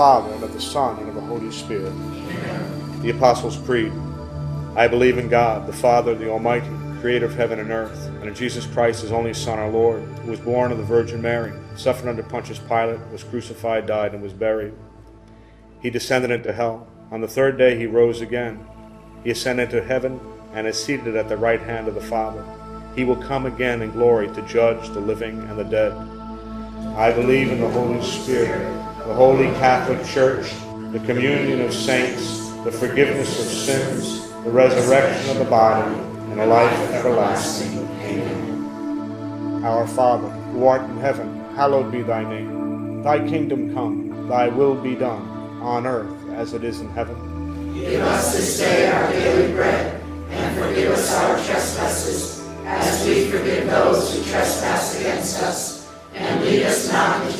Father, and of the Son, and of the Holy Spirit. The Apostles' Creed. I believe in God, the Father, the Almighty, creator of heaven and earth, and in Jesus Christ, his only Son, our Lord, who was born of the Virgin Mary, suffered under Pontius Pilate, was crucified, died, and was buried. He descended into hell. On the third day he rose again. He ascended to heaven and is seated at the right hand of the Father. He will come again in glory to judge the living and the dead. I believe in the Holy Spirit, the holy Catholic Church, the communion of saints, the forgiveness of sins, the resurrection of the body, and the life everlasting. Amen. Our Father, who art in heaven, hallowed be thy name. Thy kingdom come, thy will be done, on earth as it is in heaven. Give us this day our daily bread, and forgive us our trespasses, as we forgive those who trespass against us. And lead us not into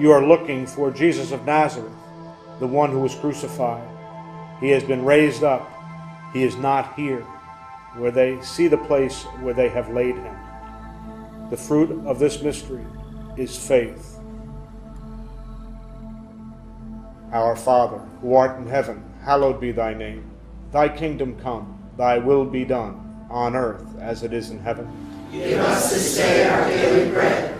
You are looking for Jesus of Nazareth, the one who was crucified. He has been raised up. He is not here, where they see the place where they have laid him. The fruit of this mystery is faith. Our Father, who art in heaven, hallowed be thy name. Thy kingdom come, thy will be done, on earth as it is in heaven. Give us this day our daily bread,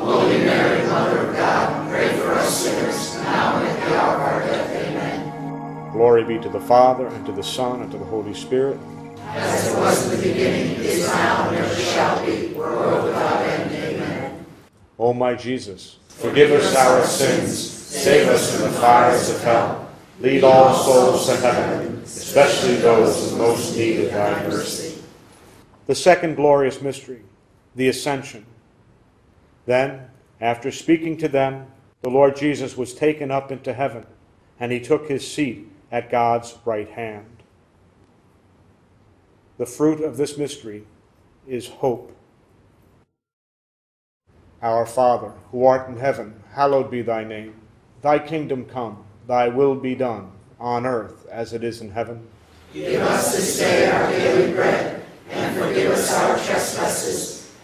Holy Mary, Mother of God, pray for us sinners, now and at the hour of our death. Amen. Glory be to the Father, and to the Son, and to the Holy Spirit. As it was in the beginning, is now, and ever shall be, world without end. Amen. O my Jesus, forgive us our sins, save us from the fires of hell, lead all souls to heaven, especially those in most need of thy mercy. The second glorious mystery, the Ascension. Then, after speaking to them, the Lord Jesus was taken up into heaven, and he took his seat at God's right hand. The fruit of this mystery is hope. Our Father, who art in heaven, hallowed be thy name. Thy kingdom come, thy will be done, on earth as it is in heaven. Give us this day our daily bread, and forgive us our trespasses,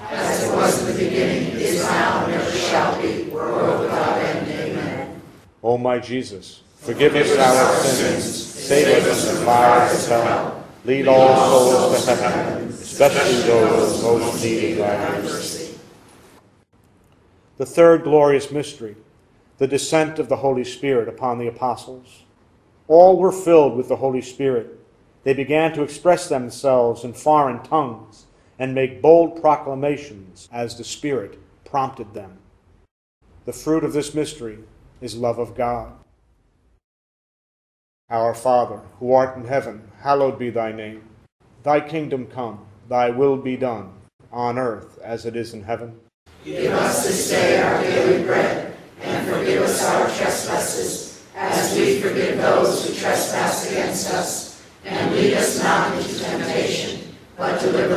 As it was in the beginning, is now, and ever shall be, world without end. Amen. O my Jesus, forgive us our sins, save us from the fires of hell, lead all souls to heaven, especially those most needing thy mercy. The third glorious mystery, the descent of the Holy Spirit upon the apostles. All were filled with the Holy Spirit. They began to express themselves in foreign tongues and make bold proclamations as the Spirit prompted them. The fruit of this mystery is love of God. Our Father, who art in heaven, hallowed be thy name. Thy kingdom come, thy will be done, on earth as it is in heaven. Give us this day our daily bread, and forgive us our trespasses, as we forgive those who trespass against us. And lead us not into temptation, but deliver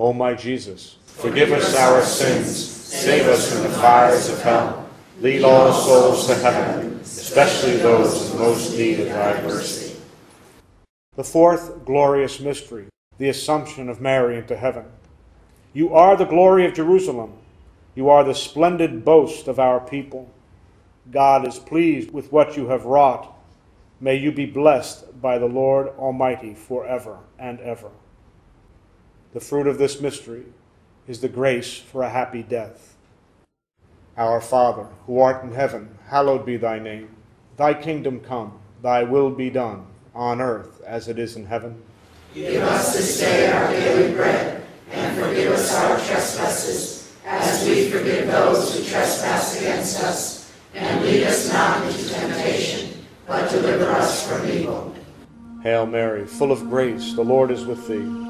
O my Jesus, forgive us our sins, save us from the fires of hell, lead all souls to heaven, especially those in most need of thy mercy. The fourth glorious mystery, the Assumption of Mary into heaven. You are the glory of Jerusalem. You are the splendid boast of our people. God is pleased with what you have wrought. May you be blessed by the Lord Almighty forever and ever. The fruit of this mystery is the grace for a happy death. Our Father, who art in heaven, hallowed be thy name. Thy kingdom come, thy will be done, on earth as it is in heaven. Give us this day our daily bread, and forgive us our trespasses, as we forgive those who trespass against us. And lead us not into temptation, but deliver us from evil. Hail Mary, full of grace, the Lord is with thee.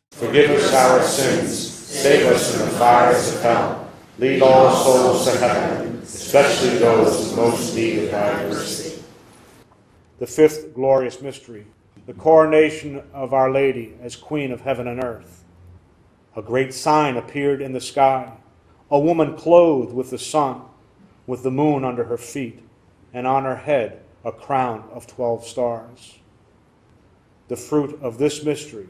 forgive us our sins, save us from the fires of hell, lead all souls to heaven, especially those in most need of thy mercy. The fifth glorious mystery, the coronation of Our Lady as Queen of heaven and earth. A great sign appeared in the sky a woman clothed with the sun, with the moon under her feet, and on her head a crown of twelve stars. The fruit of this mystery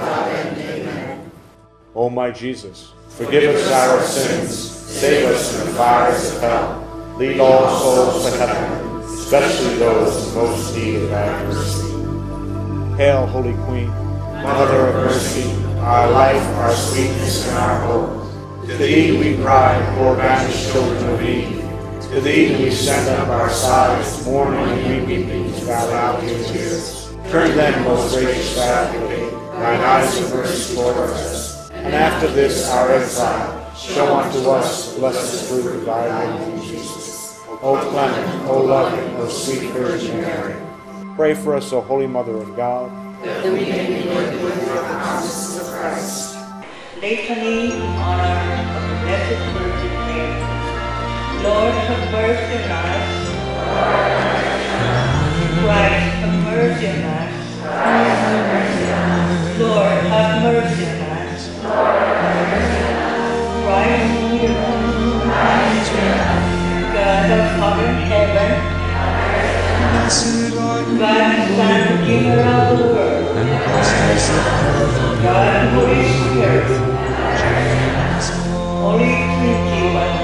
O my Jesus, forgive us our sins, save us from the fires of hell, lead all souls to heaven, especially those most need of thy mercy. Hail, Holy Queen, Mother of mercy, our life, our sweetness, and our hope. To thee we cry, poor banished children of Eve. To thee we send up our sighs, mourning and weeping to valley out your tears. Turn then, most gracious Advocate, thine eyes of mercy toward us, and after this our exile, show unto us the blessed fruit of thy womb, Jesus. O clement, O loving, O sweet Virgin Mary, pray for us, O Holy Mother of God. That we may be worthy with the promises of Christ. Litany in honor of the Blessed Virgin Mary. Lord, have mercy on us. Christ, have mercy on us. Lord, have mercy World. God, Holy Spirit. Holy Trinity, one.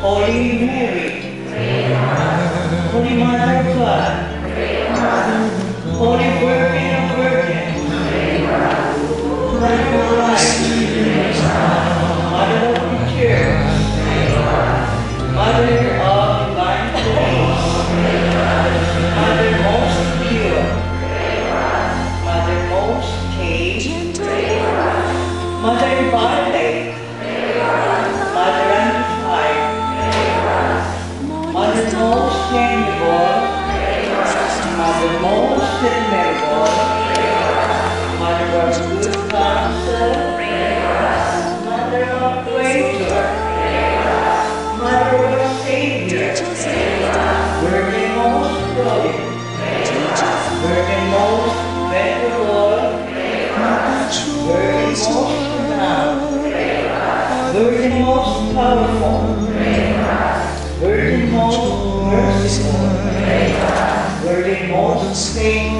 Holy Mary. Holy Mother of God. Holy Virgin Captain Marigold, Mother of Good Counsel, Mother of Mother of Savior, Virgin Most Holy, Virgin Most Virgin Most Virgin Most Powerful, Virgin Most Merciful, Virgin Most Faithful,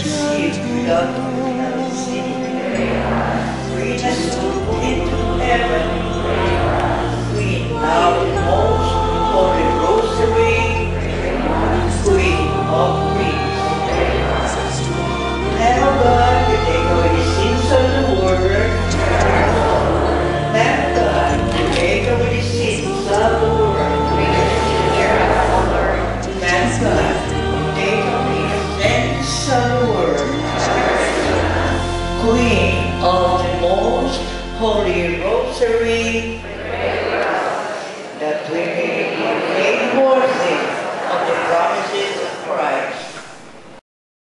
Queen conceived without Queen